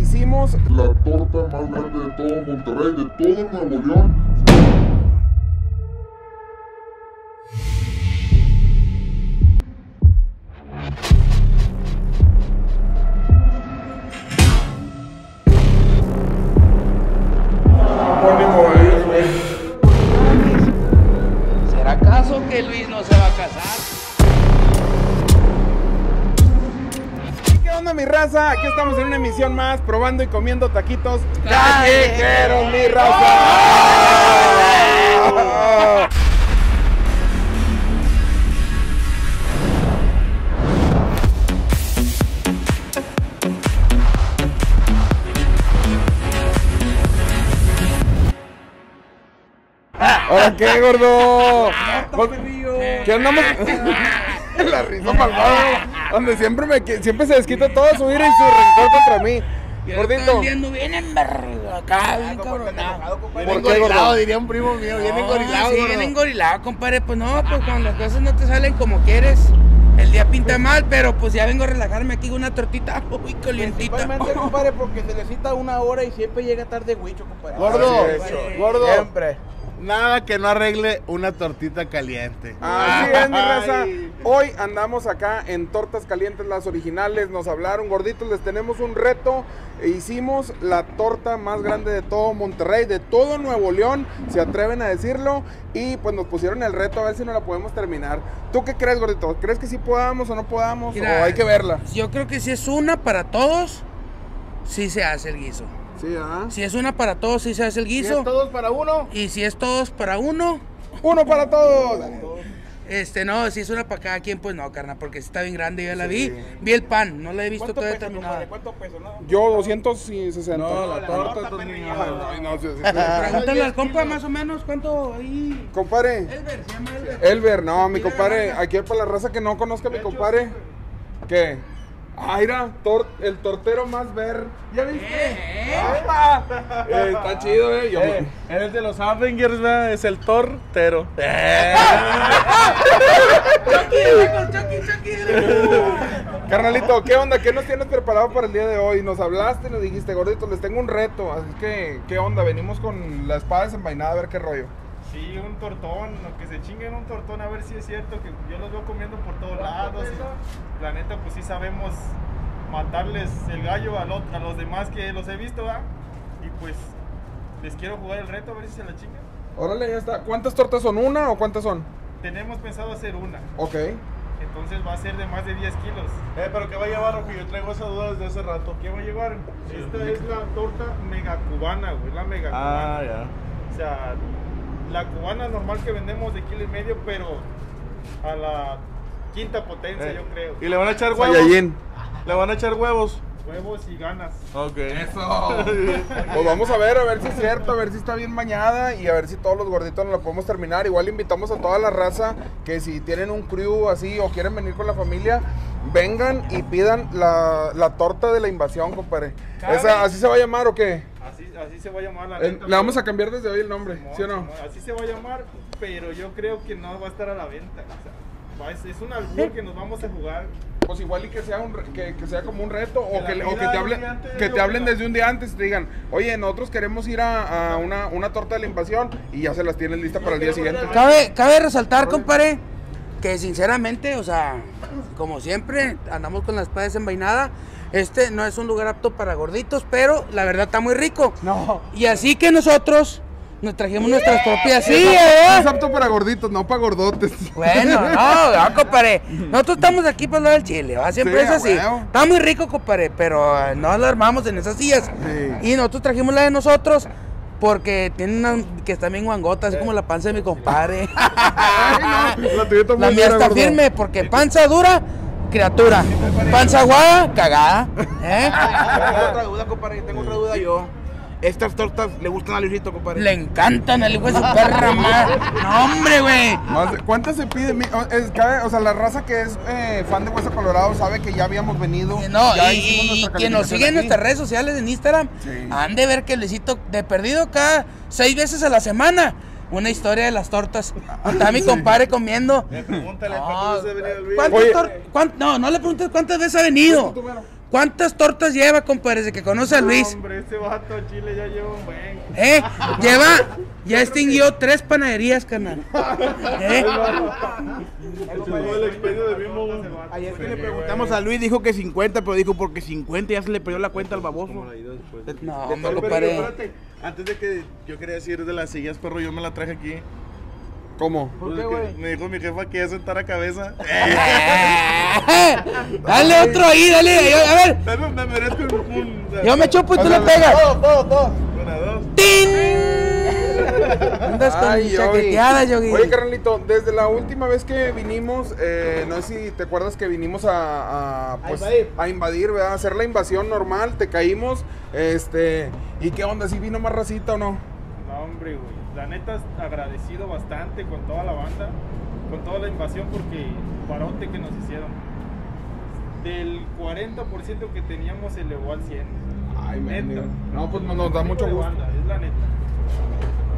hicimos La torta más grande de todo Monterrey, de todo Nuevo León. Raza? Aquí estamos en una emisión más, probando y comiendo taquitos Callejeros, mi raza. ¿Ahora qué, gordo? ¿Qué andamos? La risa malvada, donde siempre me siempre se desquita toda su ira y su rencor contra mí. Yo Gordito. viendo bien en verga acá, bien cabronado. ¿Por Bien engorilado, diría un primo mío, bien engorilado. Sí, bien engorilado, compadre. Pues no, pues cuando las cosas no te salen como quieres, el día pinta mal, pero pues ya vengo a relajarme aquí con una tortita muy calientita. Principalmente, compadre, porque se necesita una hora y siempre llega tarde Huicho, compadre. Gordo, gordo. Siempre. Nada que no arregle una tortita caliente. Así es, mi raza. Hoy andamos acá en Tortas Calientes, las originales. Nos hablaron, gorditos, les tenemos un reto. E hicimos la torta más grande de todo Monterrey, de todo Nuevo León, se atreven a decirlo. Y pues nos pusieron el reto a ver si no la podemos terminar. ¿Tú qué crees, gordito? ¿Crees que sí podamos o no podamos? Mira, o hay que verla. Yo creo que si es una para todos, sí se hace el guiso. Sí, ¿ah? Si es una para todos, sí se hace el Si guiso. es todos para uno. Y si es todos para uno, Uno para todos. este no, si es una para cada quien, pues no, carnal, porque está bien grande, yo la vi. Vi el pan, no la he visto ¿Cuánto todavía terminada. ¿Cuánto peso, no? Yo 260. No, la torta Ay, también. no, sí, sí. Pregúntale al compa más o menos cuánto ahí. Compadre. Elber, se llama Elber. Elber, no, mi compadre, aquí para la raza que no conozca a mi compadre. ¿Qué? Ah, mira, tor- el tortero más ver. ¿Ya viste? Ah, eh, está chido, eh. Yo- Eres de los Avengers, ¿verdad? Es el tortero. Chucky, amigos, Chucky, Chucky. Carnalito, ¿qué onda? ¿Qué nos tienes preparado para el día de hoy? Nos hablaste, nos dijiste, gordito, les tengo un reto. Así que, ¿qué onda? Venimos con la espada desenvainada a ver qué rollo. Sí, un tortón, lo que se chinguen un tortón, a ver si es cierto que yo los veo comiendo por todos lados. y la neta, pues sí sabemos matarles el gallo a, lo- a los demás que los he visto, ¿verdad? Y pues les quiero jugar el reto, a ver si se la chingan. Órale, ya está. ¿Cuántas tortas son? ¿Una o cuántas son? Tenemos pensado hacer una, Ok. entonces va a ser de más de 10 kilos. Eh, pero ¿qué va a llevar, Rocky? Yo traigo esa duda desde hace rato. ¿Qué va a llevar? Esta es la torta mega cubana, güey, la mega Ah, cubana. ya. O sea, la cubana normal que vendemos de kilo y medio, pero a la quinta potencia, Eh, yo creo. ¿Y le van a echar huevos? ¿Le van a echar huevos? Huevos y ganas. Ok. Pues vamos a ver, a ver si es cierto, a ver si está bien bañada y a ver si todos los gorditos nos la podemos terminar. Igual invitamos a toda la raza que si tienen un crew así o quieren venir con la familia, vengan y pidan la, la torta de la invasión, compadre. Esa, ¿Así se va a llamar o qué? Así, así se va a llamar la Eh, neta, Le vamos a cambiar desde hoy el nombre, Simón, ¿sí o no? Simón, Así se va a llamar, pero yo creo que no va a estar a la venta. o sea, va- es, es un albur que nos vamos a jugar. Pues igual y que sea, un, que, que sea como un reto o la que, o que te, hablen, que te hablen desde un día antes y te digan, oye, nosotros queremos ir a, a una, una torta de la invasión y ya se las tienen listas para el día siguiente. Cabe, cabe resaltar, compadre, que sinceramente, o sea, como siempre, andamos con la espada desenvainada. Este no es un lugar apto para gorditos, pero la verdad está muy rico. No. Y así que nosotros nos trajimos nuestras propias. Sí, Es ¿eh? apto para gorditos, no para gordotes. Bueno, no, no, compadre. Nosotros estamos aquí para hablar del chile, ¿va? Siempre Sí, es así. Está muy rico, compadre, pero eh, no lo armamos en esas sillas. Sí. Y nosotros trajimos la de nosotros porque tiene una que está bien guangota, así como la panza de mi compadre. Ay, no, la La mía está gordo. firme porque panza dura, criatura. Panza aguada, cagada. ¿eh? Tengo otra duda, compadre. Tengo otra duda yo. Estas tortas le gustan a Luisito, compadre. Le encantan al hijo de su perra madre. No, hombre, güey. ¿Cuántas se pide? Mi- o- es- cabe- o sea, la raza que es eh, fan de Hueso Colorado sabe que ya habíamos venido. No, ya y, y quien nos sigue en nuestras redes sociales en Instagram, Sí. han de ver que Luisito de perdido cada seis veces a la semana. Una historia de las tortas. Está mi compadre comiendo. Eh, pregúntale No, cuántas veces ha venido el Luis. ¿cuántas Oye. tor- cuán- no, no le preguntes cuántas veces ha venido. ¿Cuántas tortas lleva, compadre, desde que conoce a Luis? Hombre, ese vato a Chile ya lleva un buen. ¿Eh? Lleva, ya extinguió tres panaderías, carnal. ¿Eh? Como el expendio de Bimbo. Ayer que le preguntamos a Luis, dijo que 50, pero dijo porque 50 ya se le perdió la cuenta al baboso. No, me paré. espérate, antes de que yo quería decir de las sillas, perro, yo me la traje aquí. ¿Cómo? ¿Por Pues qué, güey? Me dijo mi jefa que ya sentar cabeza. Dale otro ahí, dale. A ver, me, me merezco un. un yo me chupo y tú le pegas. Una, dos. ¡Tin! Andas con Ay, chaqueteada, Yogi. Oye, carnalito, desde la última vez que vinimos, eh, no sé si te acuerdas que vinimos a, a, pues, invadir. a invadir, ¿verdad? A hacer la invasión normal, te caímos, este, ¿y qué onda? ¿Si vino más racita o no? No, hombre, güey. La neta, agradecido bastante con toda la banda, con toda la invasión, porque parote que nos hicieron. Del 40% que teníamos se elevó al 100%. Ay, Neta. No, pues nos da Tipo mucho gusto. banda, es la neta.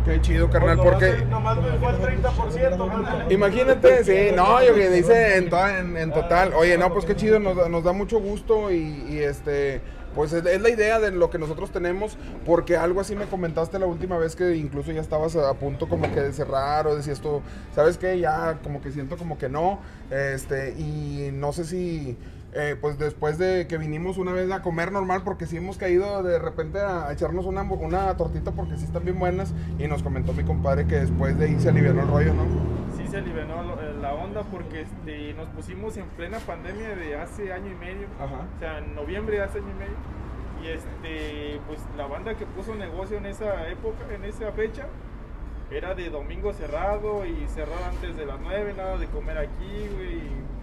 Qué chido, carnal, porque... Nomás me fue el 30%. ¿no? Imagínate, sí, no, yo que dice en, to- en, en total. Oye, no, pues qué chido, nos, da- nos da mucho gusto y, y, este, pues es, es la idea de lo que nosotros tenemos, porque algo así me comentaste la última vez que incluso ya estabas a punto como que de cerrar o decías tú, ¿sabes qué? Ya como que siento como que no, este, y no sé si... eh, pues después de que vinimos una vez a comer normal, porque sí hemos caído de repente a, a echarnos una, una tortita porque sí están bien buenas, y nos comentó mi compadre que después de ahí se alivió el rollo, ¿no? Sí se alivianó eh, la onda porque este, nos pusimos en plena pandemia de hace año y medio. Ajá. O sea, en noviembre de hace año y medio. Y este, pues la banda que puso negocio en esa época, en esa fecha, era de domingo cerrado y cerrar antes de las 9, nada de comer aquí, güey.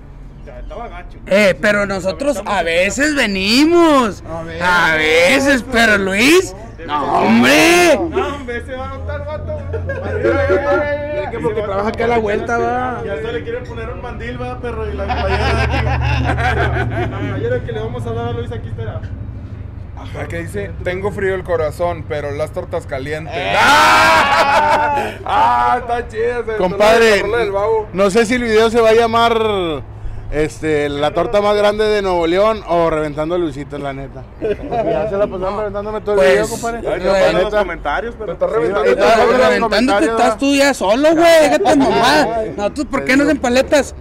Estaba gacho. Eh, pero nosotros a veces venimos. A veces, pero Luis. No, hombre. No, hombre, se va a notar, vato. Es que porque trabaja acá a la vuelta, va. Ya hasta le quieren poner un mandil, va, perro, y la playera La playera que le vamos a dar a Luis aquí estará. Ajá, que dice, tengo frío el corazón, pero las tortas calientes. ¡Ah! ¡Ah! Está chida. se- Compadre, no sé si el video se va a llamar este, la torta más grande de Nuevo León o reventando a Luisito, la neta. Ya se la pasaron reventándome todo el Pues, video, compadre. Ay, capaz neta. los comentarios, Te está reventando. Sí, Reventándote comentarios, estás tú ya solo, güey. Déjate mamá. Nosotros, ¿por qué nos empaletas?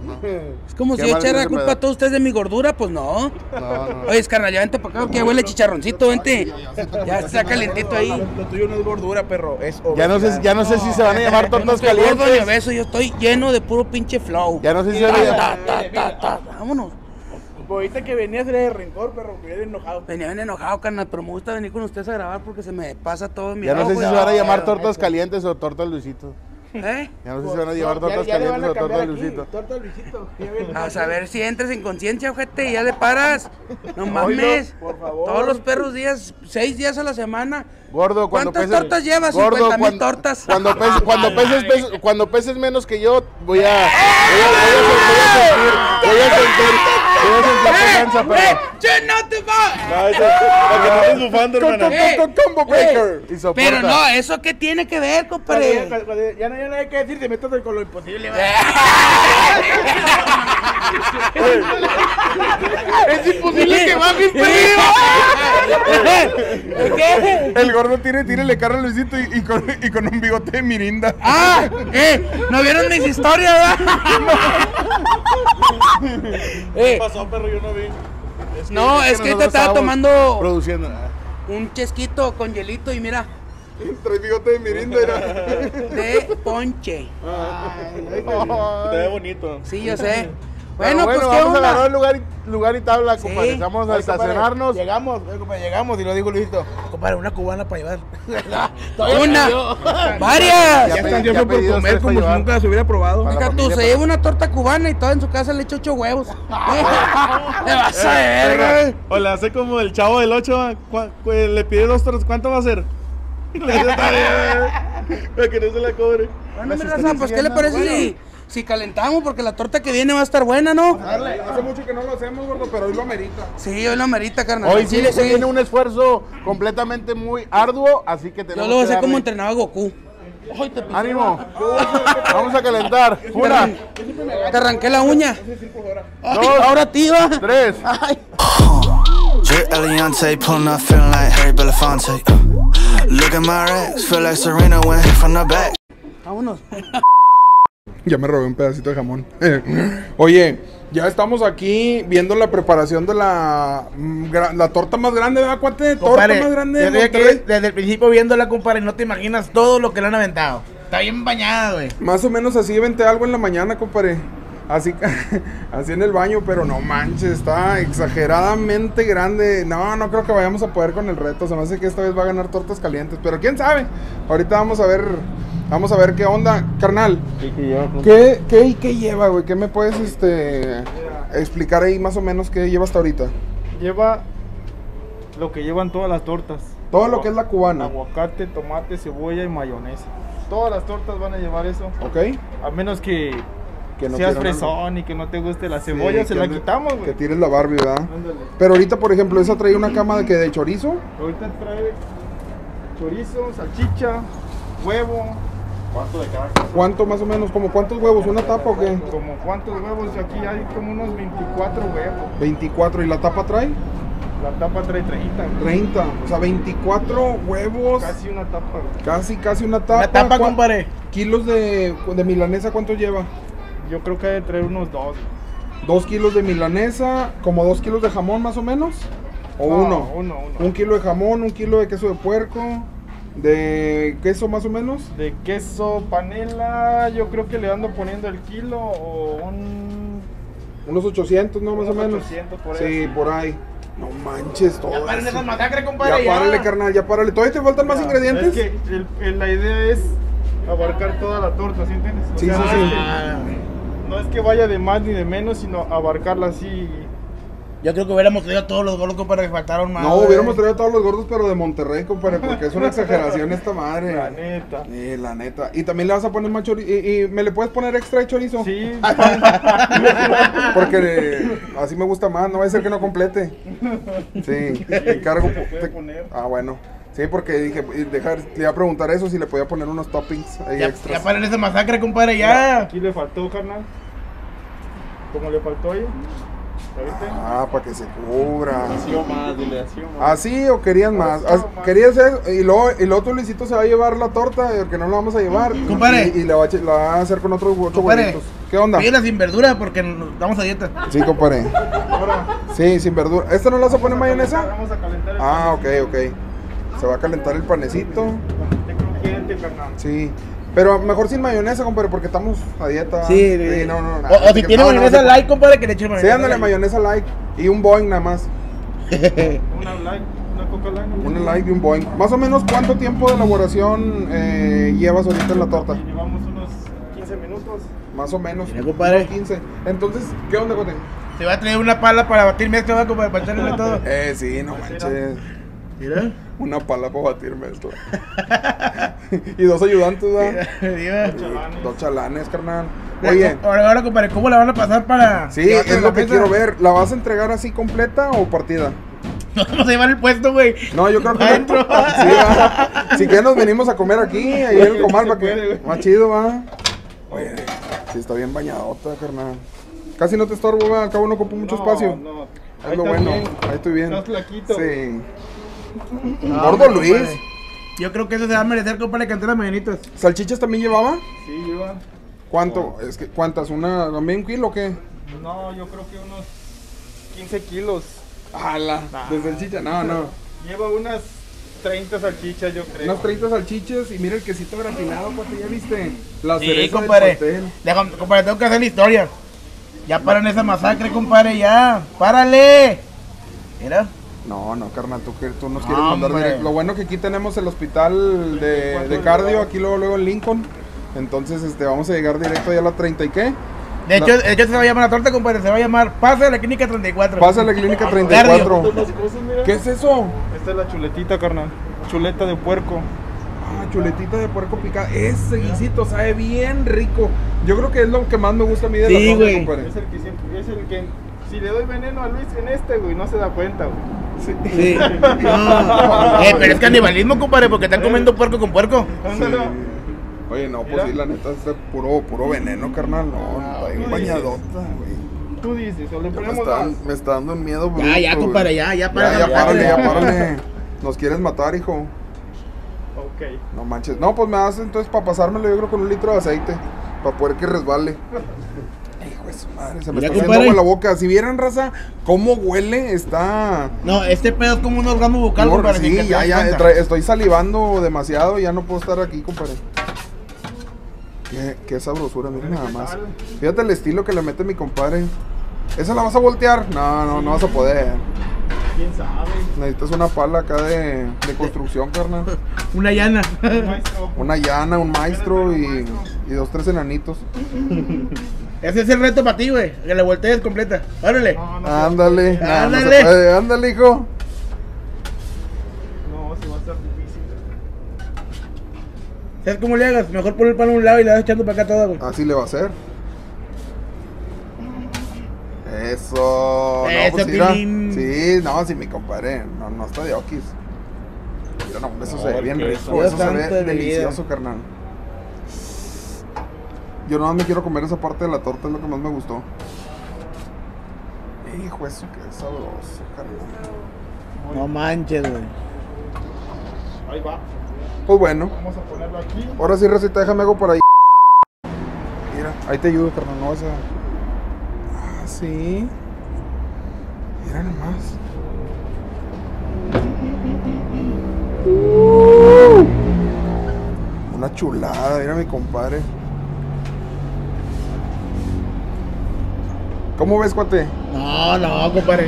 Es como si yo echara la culpa a todos ustedes de mi gordura, pues no. No, no. Oye, carnal, ya vente para acá que huele chicharroncito, vente. Ya está calientito ahí. Lo tuyo no es gordura, perro. Es Ya no sé, ya no sé si se van a llamar Yo no tortas estoy gordo calientes. obeso, yo estoy lleno de puro pinche flow. Ya no sé si se van a llamar. Ta, Vámonos. Ahorita que venías era de rencor, perro, que viene enojado. Venía bien enojado, carnal, pero me gusta venir con ustedes a grabar porque se me pasa todo mi Ya no sé si se van a llamar tortas calientes o tortas Luisito. ¿Eh? Ya no sé si van a llevar Ya- tortas ya van calientes a o tortas cambiar aquí, Luisito. Torta Luisito. Ya. A saber si entres en conciencia, ojete, y ya le paras. No mames. por favor. Todos los perros días, seis días a la semana. Gordo, cuando ¿Cuántas peses, tortas llevas? Gordo, 50 mil cuando- tortas. Cuando, peses, cuando, peses, peses- cuando peses menos que yo, voy a, voy a, voy a, sentir, voy a sentir, voy a sentir panza, ¡Eh! pero... ¡Che, no te va! Para que no estés bufando, hermano. Eh, Con combo breaker. Y soporta. Pero no, ¿eso qué tiene que ver, compadre? ya no hay nada que decir, te metes con lo imposible. es imposible que baje frío. ¿Qué? El gordo tire, tire, le carga a Luisito y, y con, y con un bigote de mirinda. Ah, eh, ¿no vieron mis historias, verdad? eh, pasó, perro? Yo no vi. no, es que ahorita estaba tomando Produciendo. un chesquito con hielito y mira, Trae bigote de mirinda. Era. de ponche. Se ve bonito. Sí, yo sé. Bueno, Bueno, bueno, pues qué vamos a agarrar lugar y, lugar y tabla, Sí. compadre. Vamos a estacionarnos. Llegamos, compadre, llegamos y lo dijo Luisito. Compadre, una cubana para llevar. Una, varias. Ya pedí- ya por pedí dos, comer como si nunca se hubiera probado. Deja tú, se para- lleva una torta cubana y todo en su casa le echa ocho huevos. Te vas a ver, güey. O le hace como el chavo del 8, le pide dos tortas, ¿cuánto va a ser? Le dice, "Está bien", Para que no se la cobre. Bueno, raza, pues, ¿qué le parece si, si calentamos? Porque la torta que viene va a estar buena, ¿no? Hace mucho que no lo hacemos, gordo, pero hoy lo amerita. Sí, hoy lo merita, carnal. Hoy sí Chile, se viene un esfuerzo completamente muy arduo, así que Yo tenemos lo voy a hacer como entrenaba Goku. Ay, te. ¡Ánimo! Vamos a calentar. Una, Te arranqué la uña. Ay, Dos. ahora tío. tres. Ay. Drip Eliante, pulling up, feeling like Harry Belafonte. Look at my racks, feel like Serena went from the back. Vámonos. Ya me robé un pedacito de jamón. Oye, ya estamos aquí viendo la preparación de la, mm, la torta más grande, ¿verdad? ¿Cuánto de torta más grande yo de estoy aquí Monterrey? desde el principio viéndola, compadre, no te imaginas todo lo que le han aventado. Está bien bañada, güey. Más o menos así inventé algo en la mañana, compadre. Así, así en el baño, pero no manches, está exageradamente grande. No, no creo que vayamos a poder con el reto. Se me hace que esta vez va a ganar tortas calientes. Pero quién sabe. Ahorita vamos a ver. Vamos a ver qué onda, carnal. ¿Qué, qué y qué lleva, güey? ¿Qué me puedes este explicar ahí más o menos qué lleva hasta ahorita? Lleva lo que llevan todas las tortas. Todo lo que es la cubana. Aguacate, tomate, cebolla y mayonesa. Todas las tortas van a llevar eso. ¿Ok? A menos que, Que no seas quieran algo. fresón y que no te guste la cebolla, Sí, se que la ande- quitamos, Que güey. tires la Barbie, ¿verdad? Ándale. Pero ahorita, por ejemplo, esa trae una cama de que de chorizo. Ahorita trae chorizo, salchicha, huevo. ¿Cuánto de cada? ¿Cuánto más o menos? ¿Como cuántos huevos? ¿Una tapa o qué? Como cuántos huevos, aquí hay como unos 24 huevos. 24. ¿Y la tapa trae? La tapa trae 30. güey. 30. O sea, 24 huevos. Casi una tapa. Casi, casi una tapa. La tapa, ¿Cuá- compadre. Kilos de, de milanesa, ¿cuánto lleva? Yo creo que debe traer unos dos. Dos kilos de milanesa, como dos kilos de jamón más o menos. ¿O No, uno? uno, uno. Un kilo de jamón, un kilo de queso de puerco, de queso más o menos. De queso panela, yo creo que le ando poniendo el kilo o un. Unos 800, ¿no? Más o Unos menos. 800 por sí, ahí. por ahí. No manches, todo. Ya esa masacre, Ya compadre. párale, carnal, ya párale. ¿Todavía te faltan más Ya, ingredientes? Es que el- el- la idea es abarcar toda la torta, ¿sí entiendes? O Sí, sea, sí, sí. No es que vaya de más ni de menos, sino abarcarla así. Yo creo que hubiéramos traído a todos los gordos, compadre, que faltaron más. No, hubiéramos traído a todos los gordos, pero de Monterrey, compadre, porque es una exageración esta madre. La neta. Sí, la neta. Y también le vas a poner más chorizo. ¿Y, y me le puedes poner extra de chorizo? Sí, Porque eh, así me gusta más, no va a ser que no complete. Sí, te encargo. se le puede te- poner. Ah, bueno. Sí, porque dije, dejar, le iba a preguntar eso si le podía poner unos toppings ahí Ya, extras. ya paren esa masacre, compadre, ya. aquí le faltó, carnal. Como le faltó ahí. ¿Ya viste? Ah, para que se cubra. más, dile así. ¿Así o querían más? Más. ¿Querías eso? Y luego, y luego tu Luisito se va a llevar la torta, porque no la vamos a llevar. Compadre. Y, y la, va a, eche- la va a hacer con otros ocho. ¿Qué onda? Pídela sin verdura porque nos estamos a dieta. Sí, compadre. Sí, sin verdura. ¿Esta no la vas a poner mayonesa? Vamos a calentar el Ah, ok, ok. Se va a calentar el panecito. Sí. Pero mejor sin mayonesa, compadre, porque estamos a dieta. Sí, sí. no, no, no. O, o si que- tiene no, mayonesa sí. light, compadre, que le eche Sí, mayonesa. ándale, light. mayonesa light. Y un Boeing nada más. Una light, una coca. ¿no? Una light y un Boeing. Más o menos, ¿cuánto tiempo de elaboración eh, llevas ahorita en la torta? Llevamos unos 15 minutos. Más o menos. Mira, compadre. unos 15. Entonces, ¿qué onda, Cote? Se va a traer una pala para batir mezcla, va, compadre, para echarle todo. Eh, sí, no manches. Mira. Una pala para batirme esto. y dos ayudantes, ¿verdad? Dos chalanes, carnal. Oye, Ahora, ahora, compadre, ¿cómo la van a pasar para.? sí, es lo que quiero ver. ¿La vas a entregar así completa o partida? Nos vamos a llevar el puesto, güey. No, yo creo que Adentro. Sí. Si que nos venimos a comer aquí, ahí en el comal, para que más chido, va. Oye, sí está bien bañadota, carnal. Casi no te estorbo, va. Al cabo no ocupo mucho No, espacio. no. Es Ahí lo bueno. bien. Ahí estoy bien. Estás flaquito. Sí. No, Gordo Luis. Yo creo que eso se va a merecer, compadre, cantar las mañanitas. ¿Salchichas también llevaba? Sí, lleva. ¿Cuánto? Es que, ¿Cuántas? ¿Una, también un kilo o qué? No, yo creo que unos 15 kilos. ¡Hala! ¿De salchicha? No, no. Lleva unas 30 salchichas, yo creo. Unas 30 salchichas y mira el quesito gratinado, papi, ¿ya viste? La Sí, cereza del compadre. pastel. Deja- compadre, tengo que hacer la historia. Ya paran esa masacre, compadre, ya. ¡Párale! Mira. No, no, carnal, tú, que- tú nos No, quieres mandar directo. Lo bueno que aquí tenemos el hospital de, de cardio, aquí luego, luego en Lincoln. Entonces, este, vamos a llegar directo ya a la 30 y qué. De hecho, de hecho, se va a llamar la torta, compadre. Se va a llamar Pase de la Clínica 34. Pasa a la clínica Cardio. 34. Las cosas, mira. ¿Qué es eso? Esta es la chuletita, carnal. Chuleta de puerco. Ah, chuletita de puerco picada. Ese guisito sabe bien rico. Yo creo que es lo que más me gusta a mí de Sí, la torta, güey. compadre. Es el que siempre, es el que si le doy veneno a Luis en este, güey, no se da cuenta, güey. Sí. No. Eh, pero es canibalismo, compadre, porque están comiendo puerco con puerco. Ándale. Oye, no, pues sí, la neta es puro, puro veneno, carnal. No, está bien bañadota, güey. tú dices, o le Me ponemos está, me está dando un miedo Ya, ya, bruto, compadre, güey. ya, ya, Ya, párale, ya, ya, párale, ya, párale. Nos quieres matar, hijo. Ok. No manches. No, pues me das entonces para pasármelo, yo creo, con un litro de aceite. Para poder que resbale. Su madre, se me está agua la boca. Si vieran, raza, cómo huele, está. No, este pedo es como un órgano bucal, Amor, compadre. sí, ya, ya, estoy salivando demasiado, ya no puedo estar aquí, compadre. Qué, qué sabrosura, miren nada más. Fíjate el estilo que le mete mi compadre. ¿Esa la vas a voltear? No, no, no vas a poder. ¿Quién sabe? Necesitas una pala acá de, de construcción, carnal. Una llana. Maestro. Una llana, un maestro y, y dos, tres enanitos. Ese es el reto para ti, güey. Que le voltees completa. Órale. No, no, Ándale, no se Ándale. puede. ándale, hijo. no, se va a estar difícil. ¿Sabes cómo le hagas? Mejor pon el palo a un lado y le vas echando para acá todo, güey. Así le va a hacer. Eso. Eso, no, pues. Sí, no, sí, mi compadre. No, no está de okis. Mira, no, eso se ve bien rico. Eso se ve vida. delicioso, carnal. Yo nomás me quiero comer esa parte de la torta, es lo que más me gustó. Hijo, eso que sabroso, carnal. No manches, güey. Ahí va. Pues bueno, Vamos a ponerlo aquí. ahora sí, receta, déjame hago por ahí. Mira, ahí te ayudo, carnal, no vas a. Ah, sí. Mira nomás. Una chulada, mira mi compadre. ¿Cómo ves, cuate? No, no, compadre.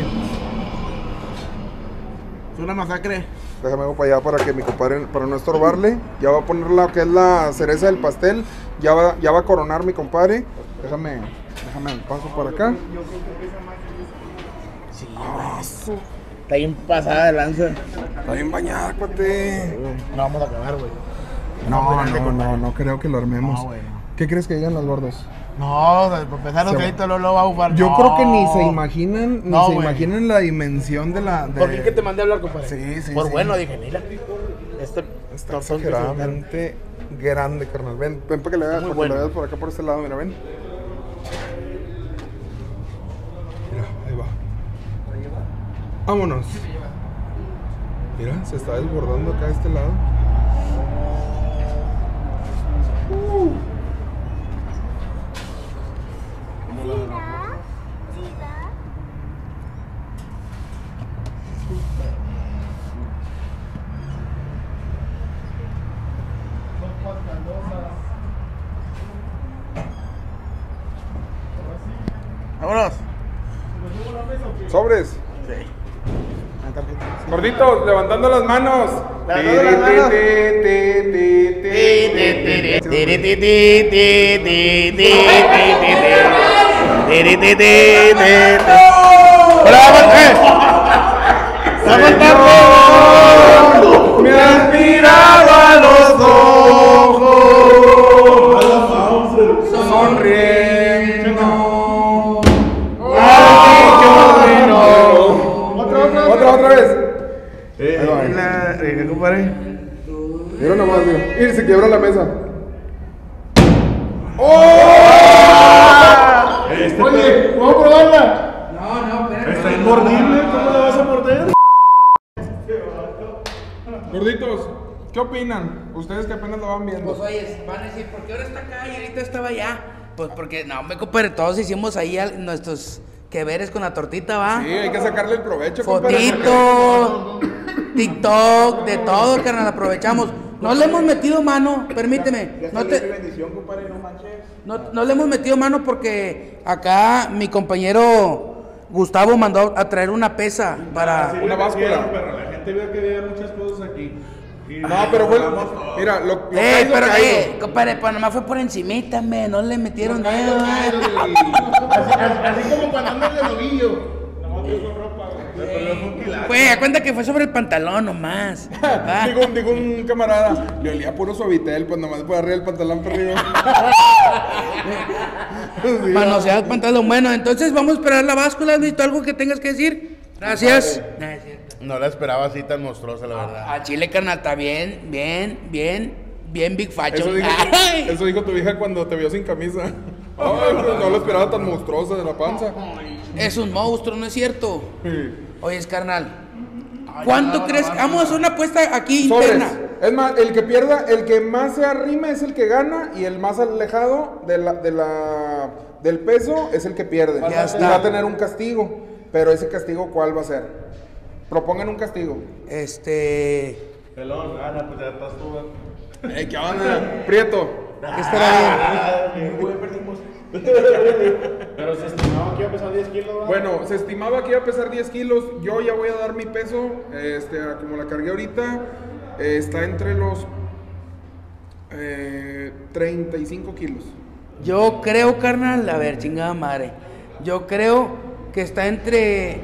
Es una masacre. Déjame hago para allá para que mi compadre, para no estorbarle, ya va a poner la que es la cereza del pastel, ya va, ya va a coronar mi compadre. Déjame, déjame paso para acá. Sí, Ah, Está bien pasada de lanza. Está bien bañada, cuate. No vamos a acabar, güey. No, no, no, no creo que lo armemos. No, güey, no. ¿Qué crees que digan los gordos? No, por empezar los créditos lo, lo va a bufar. Yo No. creo que ni se imaginan, ni No, se imaginan la dimensión de la. De... ¿Por qué que te mandé a hablar, compadre? Sí, sí, Por sí. bueno, dije, mira. Este Está exageradamente grande, carnal. Ven, ven para que le veas, para que bueno. le veas por acá, por este lado, mira, ven. Mira, ahí va. Vámonos. Mira, se está desbordando acá a este lado. Vámonos. Sobres. Sí. Gorditos, levantando las manos. Levantando las manos. Hola, vamos, Me has mirado a los ojos, sonriendo. Otra, otra, otra, vez. Ahí va. Hola, eh, compadre. Mira nomás, mira. Y se quiebra la mesa. Oye, vamos a probarla. No, no, espérate. Está imordible, ¿cómo la vas a morder? Gorditos, ¿qué opinan? Ustedes que apenas lo van viendo. Pues oye, van a decir, ¿por qué ahora está acá y ahorita estaba allá? Pues porque, no, me compadre, todos hicimos ahí nuestros que veres con la tortita, ¿va? Sí, hay que sacarle el provecho, compadre, Fotito, TikTok, de todo, carnal, aprovechamos. No le hemos metido mano, permíteme. No, te- bendición, compadre, no manches. no, no le hemos metido mano porque acá mi compañero Gustavo mandó a traer una pesa para... Una báscula. La gente ve que veía muchas cosas aquí. No, pero fue. Mira, lo, lo Eh, caído, pero, caído. eh, compadre, pues nomás fue por encimita, me, no le metieron dedo. Así, así como cuando andas de novillo. Pues, a cuenta que fue sobre el pantalón nomás. Digo, digo un camarada, le olía puro suavitel, pues nomás por arriba el pantalón para arriba. Sí, Manosear el pantalón. Bueno, entonces vamos a esperar la báscula, Luis. ¿tú ¿Algo que tengas que decir? Gracias. No, la esperaba así tan monstruosa, la verdad. A Chile, carnal, está bien, bien, bien, bien Big Facho. Eso dijo, Ay. eso dijo tu hija cuando te vio sin camisa. Ay, pues no lo esperaba tan monstruosa de la panza. Es un monstruo, ¿no es cierto? Oye, es carnal. ¿Cuánto crees? Vamos a hacer una apuesta aquí Sobres. interna. Es más, el que pierda, el que más se arrime es el que gana y el más alejado de la, de la, del peso es el que pierde. Ya Y está. va a tener un castigo. Pero ese castigo, ¿cuál va a ser? Propongan un castigo. Este. Pelón, ah, no, pues ya estás tú. ¿eh? Ey, ¿Qué onda? Prieto. ¿Qué estará bien? Pero se estimaba que iba a pesar 10 kilos, ¿verdad? Bueno, se estimaba que iba a pesar 10 kilos. Yo ya voy a dar mi peso. Este, como la cargué ahorita, eh, está entre los eh, 35 kilos. Yo creo, carnal, a ver, chingada madre. Yo creo que está entre.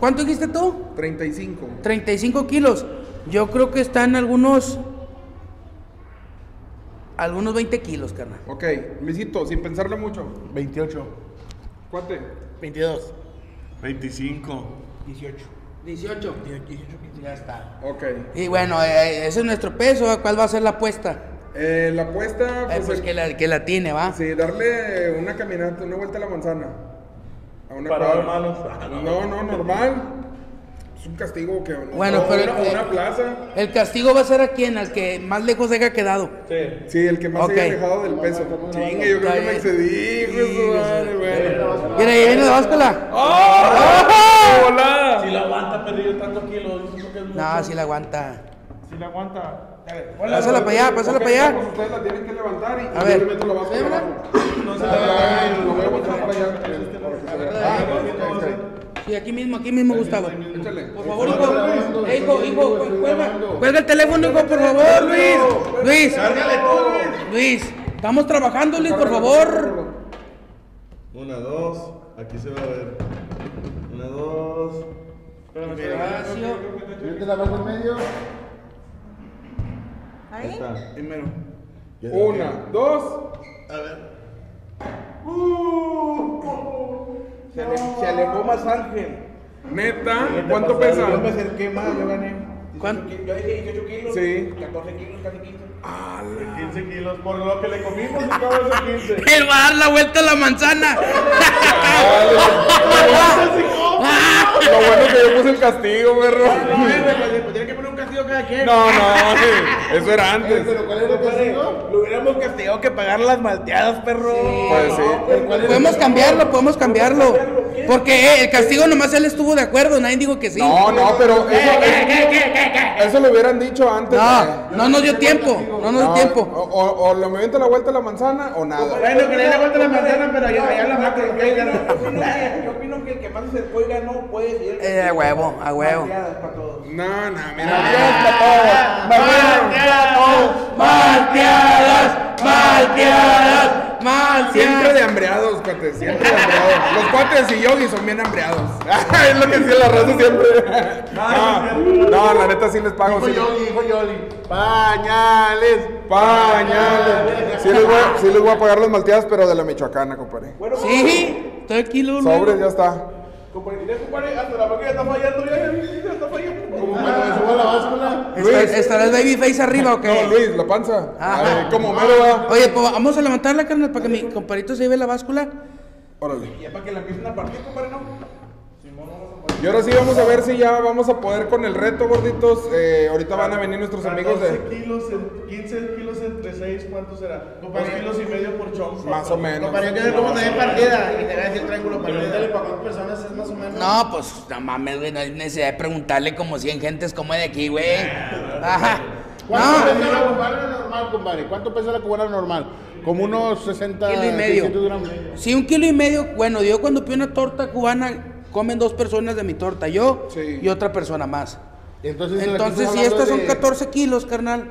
¿Cuánto dijiste tú? 35. 35 kilos. Yo creo que está en algunos. Algunos 20 kilos, carnal. Ok, Luisito, sin pensarle mucho. 28. Cuate. 22. 25. 18. 18. Ya está. Ok. Y bueno, eh, ese es nuestro peso. ¿Cuál va a ser la apuesta? Eh, la apuesta, Eh, pues, pues el- que la, que la tiene, ¿va? sí, darle una caminata, una vuelta a la manzana. A una Para cuadra. manos. No, no, normal. Es un castigo que. Bueno, no, pero, Una, una plaza. El castigo va a ser a quien, al que más lejos haya quedado. Sí. Sí, el que más Ok. se haya alejado del peso. Chingue, yo creo que me excedí, güey. Mira, ahí viene la báscula. ¡Ah! ¡Hola! Si la aguanta, perdido tantos kilos. No, si la aguanta. Si la aguanta. Pásala para allá, pásala para allá. pues ustedes la tienen que levantar y, A y yo ver. le meto la báscula ¿Sí, abajo. No se Ah, la Lo voy a botar para allá. Ah, ok, Sí, aquí mismo, aquí mismo, Gustavo. Por favor, hijo. Hijo, hijo, cu- cuelga. Cuelga el teléfono, hijo, por favor, Luis. Luis. Luis, estamos trabajando, Luis, por favor. Una, dos. Aquí se va a ver. Una, dos. Mete la mano en medio. Ahí está. Primero. Una, dos. A ver. Se, ale- se alejó más Ángel. Neta, ¿cuánto Yo me pesa? acerqué más, yo gané. 18 ¿Cuánto? Yo dije 18 kilos. Sí. 14 kilos, casi 15. 15 kilos. Por lo que le comimos y todo eso 15. Él va a dar la vuelta a la manzana. Lo bueno que yo puse el castigo, perro. No, pues cada quien. No, no, eso era antes. Pero ¿cuál era el castigo? Lo hubiéramos castigado que pagar las malteadas, perro. Pues sí. Podemos cambiarlo, podemos cambiarlo. Porque eh, el castigo nomás él estuvo de acuerdo, nadie dijo que sí. No, no, pero eso, eso lo hubieran dicho antes. No, eh. no nos dio tiempo, no nos dio No, tiempo. O, o, o le movimiento la vuelta a la manzana o nada. Bueno, que le dé la vuelta a la manzana, pero allá, allá la máquina. Yo opino que el que más se y ganó puede decir. Eh, a huevo, a huevo. Para todos. No, no, mira. Malteadas, malteadas, malteadas. Siempre de hambreados, cuates, siempre de hambreados. Los cuates y yogi son bien hambreados. es lo que decía la raza siempre. No, no, la neta sí les pago. Dijo Sí. Yoli, dijo Yoli. Pañales. Pañales. Sí les, voy, a- sí les voy a pagar las malteadas, pero de la michoacana, compadre. Sí, estoy aquí, Lulu. Sobres, ya está. Compadre, compadre, hasta la máquina está fallando ya. Ya está fallando. Como cuando me subo a la báscula. ¿Está- ¿Estará el babyface arriba o qué? No, Luis, la panza. Ah. Ay, como mero va. Oye, pues vamos a levantarla, carnal, para que mi compadrito se lleve la báscula. Órale. Ya para que la empiecen a partir, compadre, ¿no? Y ahora sí vamos a ver si ya vamos a poder con el reto, gorditos. Eh, ahorita van a venir nuestros amigos 14 de... kilos, en- 15 kilos entre 6, ¿cuánto será? 2 kilos y medio por chonco. Más o menos. Ver cómo te ve partida y te va a decir triángulo partida. para cuántas personas es más o menos. No, pues no mames, güey, no hay necesidad de preguntarle como 100 gentes como de aquí, güey. Ajá. ¿Cuánto No, pesa la cubana normal, compadre? ¿Cuánto pesa la cubana normal? Como unos 60 Kilo y medio. 600 gramos. sí, un kilo y medio. Bueno, yo cuando pido una torta cubana, comen dos personas de mi torta, yo Sí. y otra persona más. Entonces, Entonces, si estas son hablando de 14 kilos, carnal,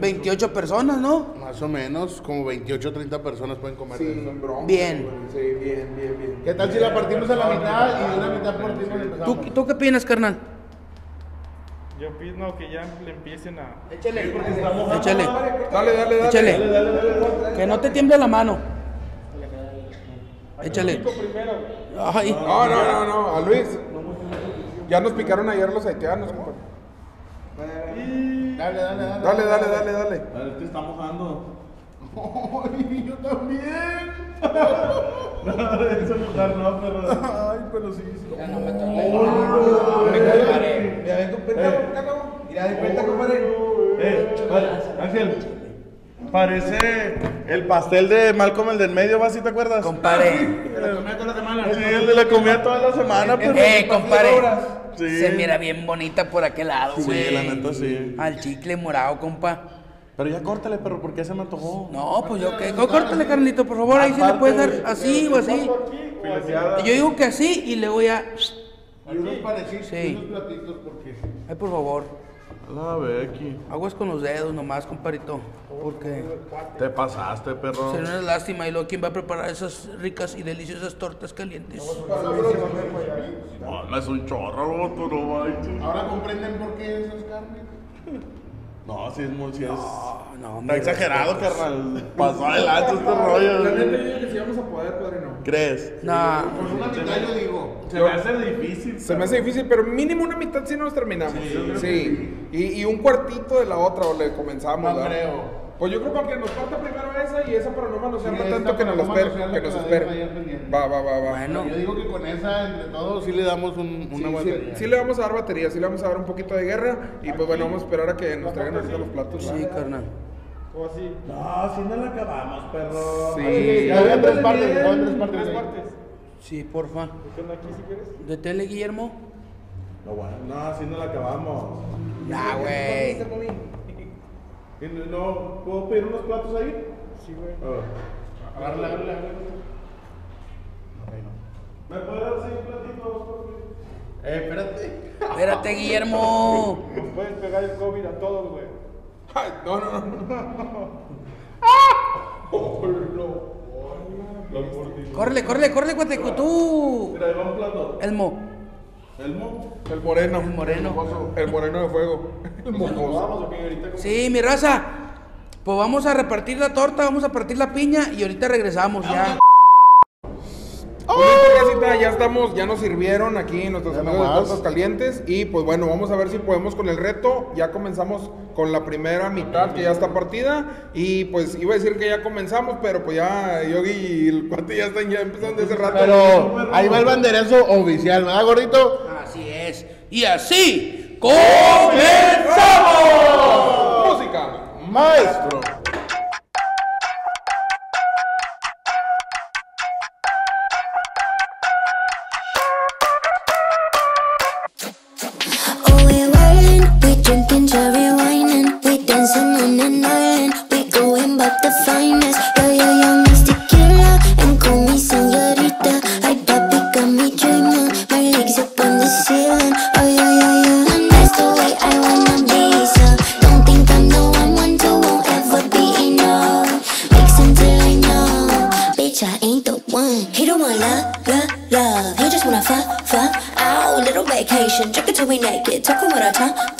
28 personas, ¿no? Más o menos, como 28 30 personas pueden comer. broma. Bien. Sí, bien, bien, bien. ¿Qué tal si la partimos a la mitad y de una mitad partimos y empezamos? ¿Tú, ¿Tú qué opinas, carnal? Yo opino que ya le empiecen a. Échale. Estamos Échale. Dale, dale, dale. Échale. Que no te tiemble la mano. Échale. Ay. No, no, no, no, a Luis. Ya nos picaron ayer los haitianos, compadre. Dale, dale, dale. Dale, dale, dale, dale. Te está mojando. Ay, yo también. Ese lugar no, pero. Ay, pero sí. sí. Ya no me toques. Mira, ven, compadre. Mira, de cuenta, compadre. Eh, vale, Ángel. Parece el pastel de Malcolm, el del medio, ¿vas? ¿Sí te acuerdas? Compadre. Sí, el de la comida toda la semana, pero. Eh, compadre. Sí. Se mira bien bonita por aquel lado, güey. Sí, la neta sí. Al chicle morado, compa. Pero ya córtale, perro, porque se me antojó. No, pues yo qué. Córtale, carnalito, por favor. Ahí sí le puedes dar así o así. Yo digo que así y le voy a. Y unos panecitos, Sí. unos platitos, porque. Ay, por favor. La Becky. Aguas con los dedos nomás, comparito. Porque Te pasaste, perro. sería una lástima. Y luego, ¿quién va a preparar esas ricas y deliciosas tortas calientes? No, es un chorro, tú no. Ahora comprenden por qué eso es carne. No, sí es muy. Sí es... Ah, no, Está exagerado, carnal. Pasó adelante este rollo. La neta, yo digo que sí vamos a poder, padrino. ¿Crees? No, Con una mitad yo digo. Se me hace difícil. Se me hace difícil, pero mínimo una mitad sí nos terminamos. Sí. Y, y un cuartito de la otra, o le comenzamos. No ¿verdad? creo. Pues yo creo que aunque nos falta primero esa y esa para no manosearla Sí, tanto que nos no espere. Que nos espere. Va, va, va, va. bueno. Yo digo que con esa, entre todos, sí le damos un, una Sí, buena. sí, sí le vamos a dar batería, sí le vamos a dar un poquito de guerra y pues bueno, vamos a esperar a que nos traigan ahorita los platos. Sí, ¿verdad? carnal. O así. No, si no la acabamos, perro. Sí. Ya había tres partes, ya había tres partes. Tres ahí. partes. Sí, porfa. Aquí si quieres. ¿De tele, Guillermo? No, bueno. No, si no la acabamos. Ya, güey. ¿Y no- no puedo pedir unos platos ahí? Sí, güey. Agárrale, agárrale, agárrale. ¿Me puedes dar seis platitos, por favor? Eh, espérate. Espérate, Guillermo. Nos puedes pegar el COVID a todos, güey. Ay, no, no, no. Córrele, córrele, córrele, cuate, tú. Mira, ahí va un plato. Elmo. ¿Elmo? El moreno. El moreno. El moreno de fuego. El. Sí, mi raza. Pues vamos a repartir la torta, vamos a partir la piña y ahorita regresamos ya. Pues racita, ya estamos, ya nos sirvieron aquí nuestros Ya amigos de nomás. tortas calientes y pues bueno, vamos a ver si podemos con el reto. Ya comenzamos con la primera mitad que ya está partida y pues iba a decir que ya comenzamos, pero pues ya Yogi y el cuate ya están ya empezando desde rato. Pero ahí va el banderazo oficial, ¿verdad, gordito? Así es. Y así comenzamos. música. Maestro. Drink it naked. Talking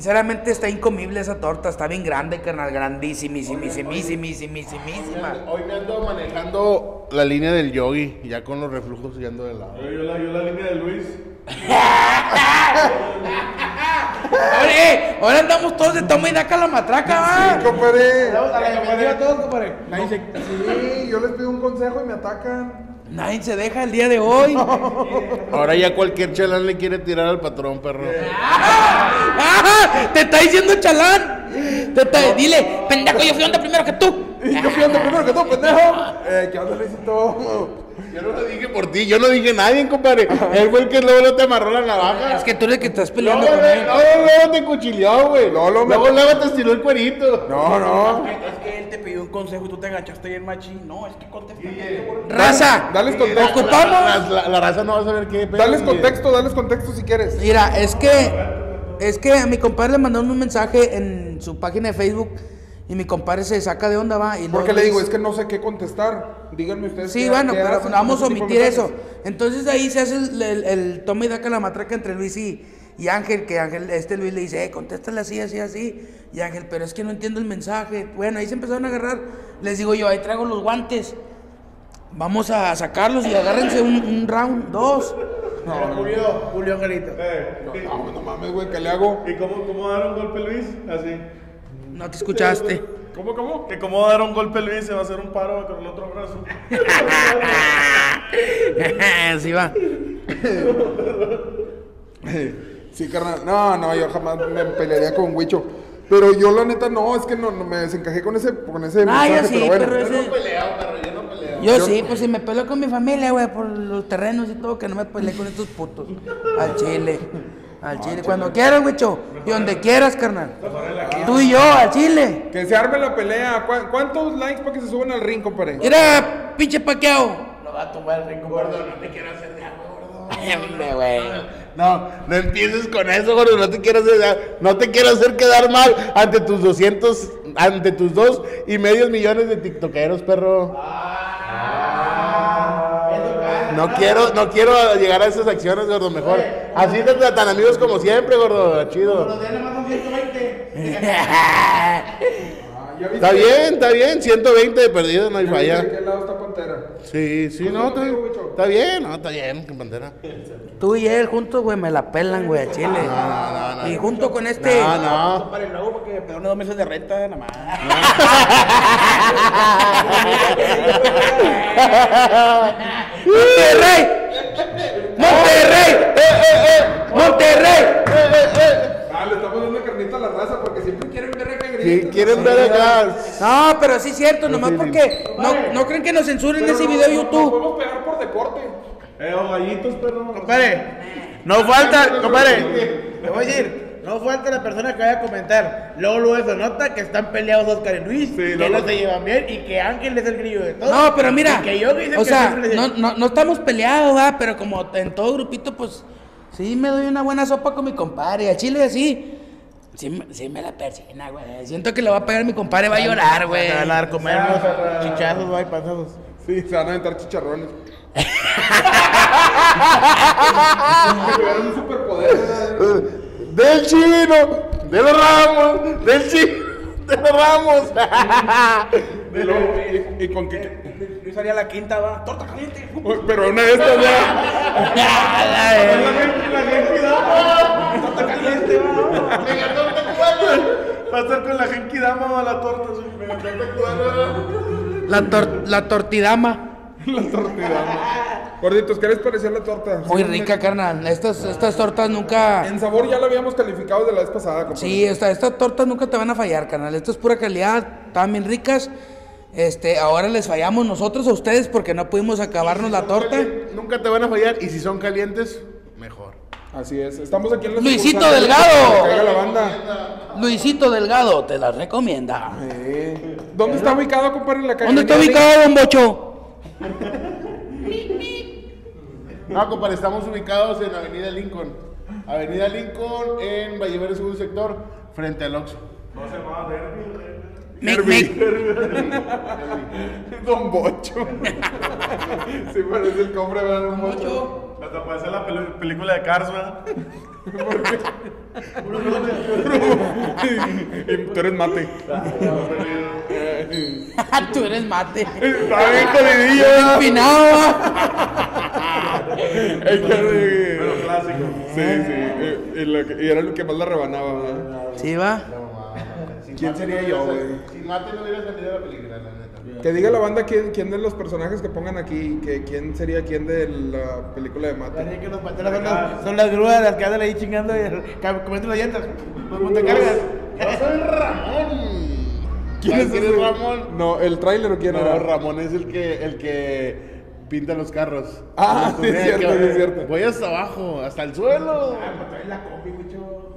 sinceramente está incomible esa torta, está bien grande, carnal, grandísimísimísimísimísimísima. Hoy me ando manejando la línea del yogi, ya con los reflujos y ando de lado. Yo, yo la, yo la línea de Luis. Oye, ahora andamos todos de toma y daca la matraca, va. Sí, compadre. A la defensiva todos, compadre. Sí, yo les pido un consejo y me atacan. Nadie se deja el día de hoy. Ahora ya cualquier chalán le quiere tirar al patrón, perro. ¡Ah! Te está diciendo chalán. Te está- Dile, pendejo, yo fui donde primero que tú. Yo fui donde primero que tú, pendejo. Eh, ¿qué onda, Luisito? Yo no lo dije por ti, yo no dije nadie, compadre. Él fue el que luego no te amarró la navaja. Es que tú eres el que estás peleando con él. luego, luego te cuchilleó, güey. Lolo, me- Luego, luego te estiró el cuerito. No, no. Es que él te pidió un consejo y tú te agachaste bien machín. No, es que contesta. Raza, Dales contexto. ocupamos. La, la raza no va a saber qué pedo. Dales contexto, dales contexto si quieres. Mira, es que es que a mi compadre le mandaron un mensaje en su página de Facebook y mi compadre se saca de onda, va. Y Porque le digo, dice- es que no sé qué contestar. Díganme ustedes. Sí, qué- bueno, qué pero hacen vamos a omitir eso. Entonces ahí se hace el, el, el toma y daca la matraca entre Luis y, y Ángel, que Ángel, este Luis le dice, eh, contéstale así, así, así. Y Ángel, pero es que no entiendo el mensaje. Bueno, ahí se empezaron a agarrar. Les digo yo, ahí traigo los guantes. Vamos a sacarlos y agárrense un, un round, dos. Julio, Julio Angelito. Eh, No, no mames, güey, ¿qué le hago? ¿Y cómo, cómo dar un golpe Luis? Así. No te escuchaste. ¿Cómo, cómo? Que cómo dar un golpe Luis se va a hacer un paro con el otro brazo. Así va. Sí, carnal. No, no, yo jamás me pelearía con Huicho. Pero yo la neta no, es que no, no me desencajé con ese, con ese Ah, yo mensaje, sí, pero bueno. pero ese... Yo, Yo- sí, pues si me peleo con mi familia, güey, por los terrenos y todo, que no me peleé con estos putos. Al chile. Al chile. Cuando quieras, güicho. Y donde quieras, carnal. Tú y yo, al chile. Que se arme la pelea. ¿Cuá- ¿Cuántos likes para que se suban al ring, compadre? Mira, pinche paqueado. Lo va a tomar el rincón, gordo. No te quiero hacer de agua, gordo. Hombre, güey. No, no empieces con eso, gordo. No te quiero hacer, no te quiero hacer quedar mal ante tus 200, ante tus dos y medios millones de tiktokeros, perro. No quiero, no quiero llegar a esas acciones, gordo. Mejor. Así te tratan amigos como siempre, gordo. Chido. Los días nomás son 120. Ah. Está bien, está bien. 120 de perdido, no hay ¿Ya viste de falla. qué lado está Pantera? Sí, sí, no, está bien. Está bien, no, está bien, que pantera. Tú y él juntos, güey, me la pelan, güey, al chile. no, no. Y junto con este. No, no. Compadre, luego porque me pagaron dos meses de renta, nada más. ¡Monterrey! ¡Monterrey! ¡Monterrey! Ah, le estamos dando carnita a la raza quieren ver acá. No, pero sí es cierto, nomás porque no, no creen que nos censuren ese video de YouTube. podemos pegar por deporte. Eh, gallitos, perro. Compadre, no falta, compadre, te voy a decir, no falta la persona que vaya a comentar. Luego, luego se nota que están peleados Oscar y Luis, que luego- no se llevan bien y que Ángel es el grillo de todo. No, pero mira, Y que yo dice o que sea, siempre le- no, no, no estamos peleados, ¿va? Pero como en todo grupito, pues sí me doy una buena sopa con mi compadre. A Chile así, sí, me- sí me la persina, güey. Siento que le va a pegar mi compadre, va a llorar, güey. Se van a dar comer unos chichazos, güey, panzazos. Sí, se van a aventar chicharrones. un superpoder. ¿verdad? Del chino, de los ramos, del chino, de los ramos. Y, luego, y- y con que. Luis haría la quinta, va, torta caliente. Pero una de estas ya. Torta caliente, va. Va a estar con la Genki Dama o la torta. así, mega torta cubana. La, tor- la tortidama. La tortilla. Gorditos, ¿qué les pareció la torta? Muy rica, carnal. Estas, estas tortas nunca. En sabor ya la habíamos calificado de la vez pasada, compadre. Sí, esta- estas tortas nunca te van a fallar, carnal. Esto es pura calidad, están bien ricas. Este, ahora les fallamos nosotros a ustedes porque no pudimos acabarnos la torta. Nunca te van a fallar y si son calientes. Así es. Estamos aquí en la Luisito. Delgado. La banda. Luisito Delgado te la recomienda. Eh, ¿Dónde está ubicado, compadre? En la calle. ¿Dónde está ubicado Don Bocho? No, compadre, estamos ubicados en Avenida Lincoln. Avenida Lincoln en Vallever, segundo sector, frente al Oxxo. No se va a ver, Mic, mic. Don Bocho. sí, parece el cofre, ¿verdad? Don Bocho. Hasta parece la peli- película de Cars, ¿verdad? Tú eres mate. Tú eres mate. Está bien jodidillo. Empinado, Pero clásico. Sí, sí. eh, y era lo que más la rebanaba, ¿verdad? Sí, va. ¿Quién sería yo, güey? Si Mate no hubiera salido de la película, la neta. Que diga la banda quién, quién de los personajes que pongan aquí, que quién sería quién de la película de Mate. Que los son las, son las grúas las que andan ahí chingando y ca- comiendo las llantas. Los montacargas. Yo soy Ramón. ¿Quién es ¿Quién ese? es Ramón? No, el tráiler o quién No, era. Ramón es el que, el que pinta los carros. Ah, sí, es cierto, que- sí, es cierto. Voy hasta abajo, hasta el suelo.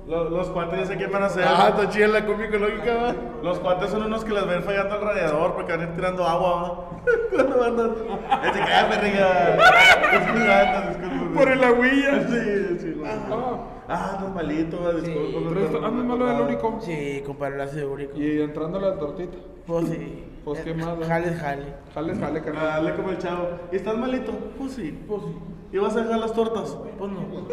Los, los cuates ya sé quién van a ser. Ah, está chida la combi ecológica, va. Los cuates son unos que les ven fallando al radiador porque van a ir tirando agua, ¿va? Cuando ah, perriga. Disculpa, disculpa. Por el agüilla. Sí, sí. Ah, no es malito, va, disculpa. Pero esto, anda malo del único. Sí, compadre, lo hace único. Y entrando a la tortita. Pues sí. Pues, ¿qué más? Jale, jale. Jale, jale, carnal. Dale como el chavo. ¿Y estás malito? Pues sí, pues sí. ¿Y vas a dejar las tortas? Pues no.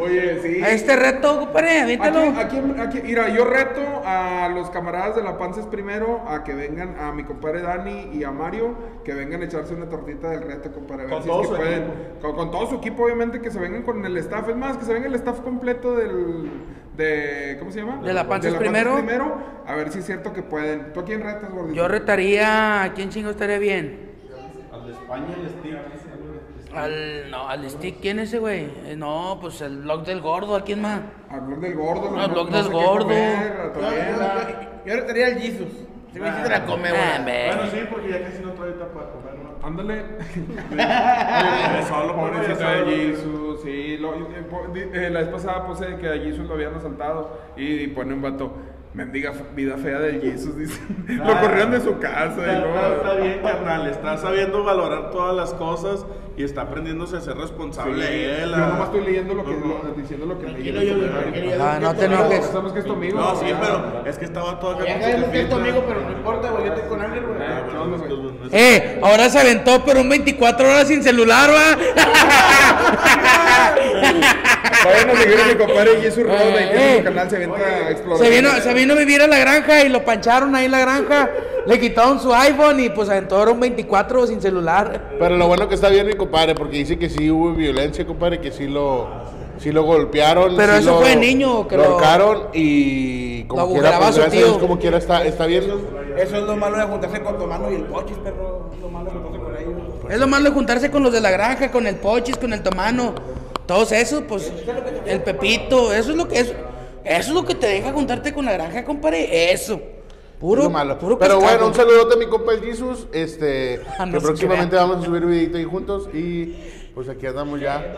Oye, sí. A este reto, compadre, Aquí, aviéntalo. aquí, aquí, mira, yo reto a los camaradas de La Pances primero a que vengan, a mi compadre Dani y a Mario, que vengan a echarse una tortita del reto, compadre. A ver Con si todo es que su pueden. equipo. Con, con todo su equipo, obviamente, que se vengan con el staff. Es más, que se venga el staff completo del. De, ¿Cómo se llama? De La Pances primero. primero. A ver si es cierto que pueden. ¿Tú a quién retas, gordito? Yo retaría. ¿A quién chingo estaría bien? Al de España, el stick. Al. No, al stick. ¿Quién es ese, güey? Eh, no, pues el blog del gordo. ¿A quién más? Al blog del gordo. No, el blog no del sé qué gordo. comer, Yo, también, la- yo, yo retaría al Jesus. Si me hiciste la come, Ah, güey. Bueno, sí, porque ya casi no trae ahorita para comer. Ándale. Solo Pobrecito de Jesus, sí. Lo, eh, eh, la vez pasada puse que a Jesus lo habían asaltado y, pone un vato, mendiga vida fea del Jesus, dice. lo corrieron de su casa. y luego- está- está bien, carnal. Está sabiendo valorar todas las cosas y está aprendiéndose a ser Sí, responsable. yo él, nomás a- estoy leyendo lo que, Ujú. lo- diciendo lo que leí. Yo- yo- yo- Ah, no te No, enojes. sabemos que es tu amigo. No, sí, pero es que estaba todo acá Ya sabemos que es tu amigo, pero no importa, güey. Yo estoy con Ángel, güey. Ah, ¿Qué bueno, onda, es que- güey? es- Eh, ahora se aventó, pero un 24 horas sin celular, va. Vayan a seguir a mi compadre Roda y tiene Eh, su canal, se avienta explorar. Se vino, se vino a vivir a la granja y lo pancharon ahí en la granja. Le quitaron su iPhone y pues un 24 sin celular. Pero lo bueno que está bien mi compadre, porque dice que sí hubo violencia, compadre, que sí lo, sí lo golpearon. Pero sí eso lo- fue niño, que lo ahorcaron y como lo quiera, pues, su Dios, tío. como quiera está, está bien. Eso es lo malo de juntarse con tu mano y el pochis, perro. Es lo malo de juntarse con ellos. Es lo malo de juntarse con los de la granja, con el pochis, con el tomano. Todos esos, pues, el pepito, eso es lo que es. Eso es lo que te deja juntarte con la granja, compadre. Eso. Puro, Lo malo. puro Pero bueno, un saludote a mi compa el Jesus, este, Ah, no que próximamente crea. vamos a subir videito ahí juntos y pues aquí andamos ya.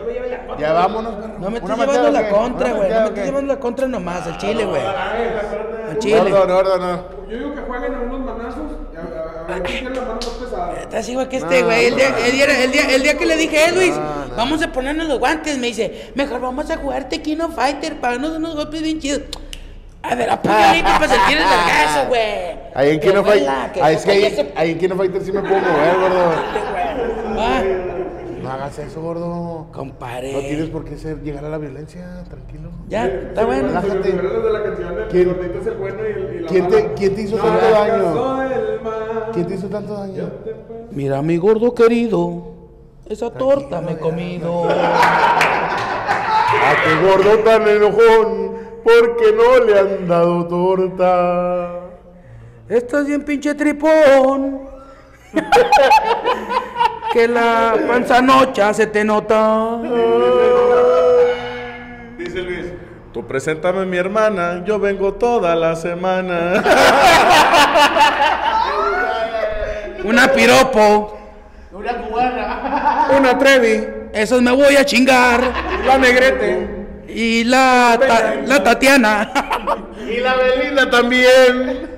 Ya vámonos. No me estés ¿Una llevando la contra, ¿Una güey. No me qué? llevando la contra nomás, al chile, güey. Al chile. Gordo, gordo, no. Yo digo que jueguen a unos manazos. A, a- a ver quién tiene la mano más pesada. Está así, güey, que este, güey. El, día, el, día, el, día, el día que le dije, eh, Luis, vamos a ponernos los guantes, me dice, mejor vamos a jugar Tequino Fighter para darnos unos golpes bien chidos. A ver, apoya ahorita para sentir el vergazo, güey. Ahí en Kino Fighter, ahí, es que duela, ahí, que se- ahí en Kino Fighter sí me puedo mover, gordo. Ah, No hagas eso, gordo. compadre. No tienes por qué ser, llegar a la violencia, tranquilo. Ya, está bueno. Relájate. de la canción del ¿Quién- gordito es el bueno y, el, y la quién te- quién te hizo No tanto daño? ¿Quién te hizo tanto daño? Mira, mi gordo querido, esa torta me he comido. A qué gordo tan enojón, porque no le han dado torta. Estás bien pinche tripón. que la panza nocha se te nota. Dice Luis, tú preséntame a mi hermana, yo vengo toda la semana. Una piropo. Una cubana. Una Trevi, Esos me voy a chingar. la Negrete. Y la, ta- la Tatiana. Y la Belinda también.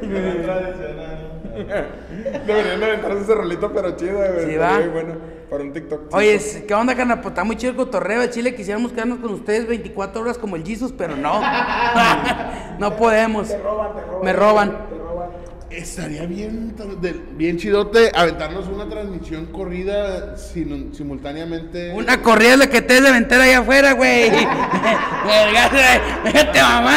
Deberían de aventarse ese rolito, pero chido, güey. Sí, va. muy bueno. Para un TikTok. Oye, ¿qué onda, carnal? Pues está muy chido el cotorreo de Chile. Quisiéramos quedarnos con ustedes 24 horas como el Jesus, pero no. no podemos. Me roban. Estaría bien, bien chidote aventarnos una transmisión corrida sin- simultáneamente. Una corrida es la que te des de ventera allá afuera, güey. Déjate mamá.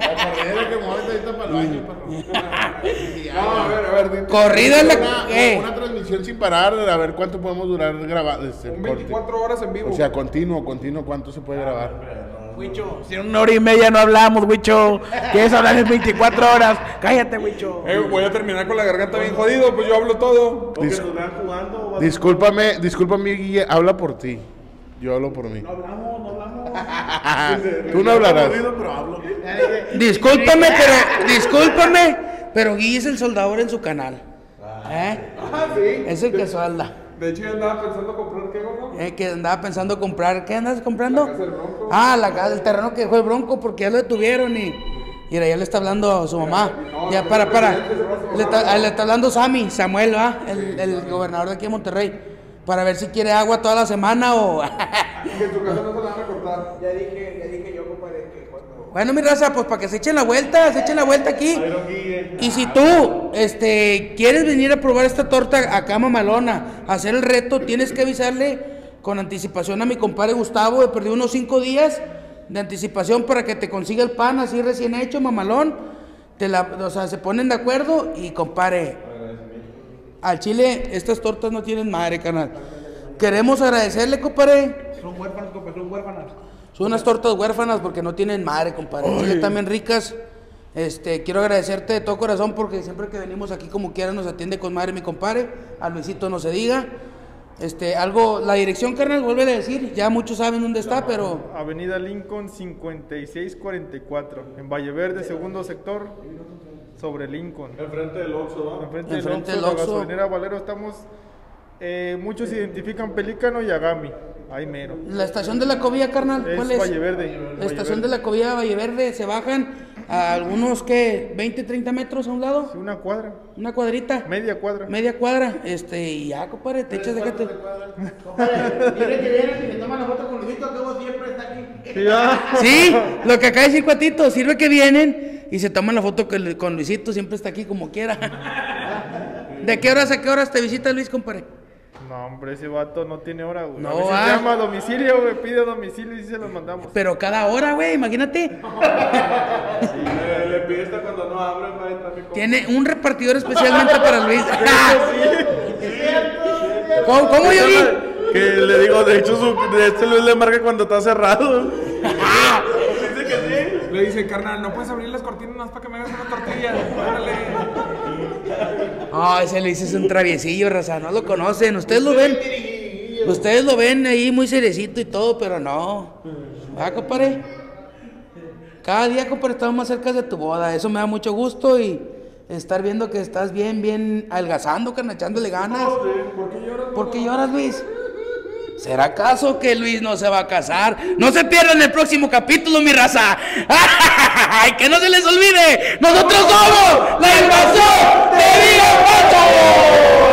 La corrida que mueves ahorita para el baño, perro. No, a ver, a ver. Corrida es la Una, que. una transmisión sin parar, a ver cuánto podemos durar grabado. Este, Un corte. 24 horas en vivo. O sea, continuo, continuo, ¿cuánto se puede grabar? Huicho, si en una hora y media no hablamos, Huicho. ¿Quieres hablar en 24 horas? Cállate, Huicho. Eh, voy a terminar con la garganta bien jodido, pues yo hablo todo. Dis- nos vean jugando. Discúlpame, discúlpame, Guille, habla por ti. Yo hablo por mí. No hablamos, no hablamos. Tú no hablarás. Aburrido, pero hablo. Discúlpame, pero. Discúlpame. Pero Guille es el soldador en su canal. ¿Eh? Ah, sí. Es el que suelda. De hecho, yo andaba pensando comprar qué, gordo. Eh, que andaba pensando comprar. ¿Qué andas comprando? La casa del Bronco. Ah, la casa, el terreno que dejó el Bronco porque ya lo detuvieron y. Mira, ya le está hablando a su mamá. Ya, para, para. Le está, ah, le está hablando Sammy, Samuel, ¿va? El, el gobernador de aquí de Monterrey. Para ver si quiere agua toda la semana o. Que en tu casa no se la van a cortar. Ya dije, ya dije yo, compadre, que cuando. Bueno, mi raza, pues para que se echen la vuelta, se echen la vuelta aquí. Y si tú, este, quieres venir a probar esta torta acá mamalona, hacer el reto, tienes que avisarle con anticipación a mi compadre Gustavo, de perdió unos cinco días de anticipación para que te consiga el pan así recién hecho, mamalón. Te la, o sea, se ponen de acuerdo y compare. Al chile, estas tortas no tienen madre, canal. Queremos agradecerle, compadre. Son huérfanos, compadre, son huérfanas. Son unas tortas huérfanas porque no tienen madre, compadre. Chile también ricas. Este, quiero agradecerte de todo corazón porque siempre que venimos aquí como quiera nos atiende con madre mi compadre. A Luisito no se diga. Este, algo, la dirección, carnal, vuelve a decir. Ya muchos saben dónde está, pero Avenida Lincoln 5644. En Valle Verde, segundo sector. Sobre Lincoln. Enfrente del Oxxo, ¿va? Enfrente, Enfrente del Oxxo, la gasolinera Valero estamos. eh, muchos identifican Pelícano y Agami. Ahí mero. la estación de la Cobía, carnal, ¿cuál es? Valle Verde. La estación de la Cobía, Valle Verde, se bajan a algunos, ¿qué? 20, 30 metros a un lado. Una cuadra. Una cuadrita. Media cuadra. Media cuadra. Este, y ya, compadre, te echas de que te... Compadre, que vienen y se toman la foto con Luisito, que vos siempre está aquí. Sí, ah. Sí, lo que acaba de decir Cuatito, sirve que vienen y se toman la foto con, con Luisito, siempre está aquí como quiera. ¿De qué horas a qué horas te visita Luis, compadre? No, hombre, ese vato no tiene hora, güey. No, a veces ah. llama a domicilio, güey. Pide domicilio y sí se los mandamos. Pero cada hora, güey, imagínate. Le, le pide hasta cuando no abre, mi compa. Tiene un repartidor especialmente para Luis. ¿Cómo, cómo Yogi? Que le digo, de hecho, su, de este Luis le marca cuando está cerrado. Le dice, carnal, no puedes abrir las cortinas más para que me hagas una tortilla. Órale. Ah, ese Luis es un traviesillo, raza, no lo conocen. Ustedes lo ven. Ustedes lo ven ahí muy cerecito y todo, pero no. ¿Va, compadre? Cada día, compadre, estamos más cerca de tu boda. Eso me da mucho gusto y estar viendo que estás bien, bien adelgazando, carnal, echándole ganas. ¿Por qué lloras? ¿Por qué lloras, Luis? ¿Será acaso que Luis no se va a casar? No se pierdan el próximo capítulo, mi raza. ¡Ay, que no se les olvide! ¡Nosotros somos la invasión de Villa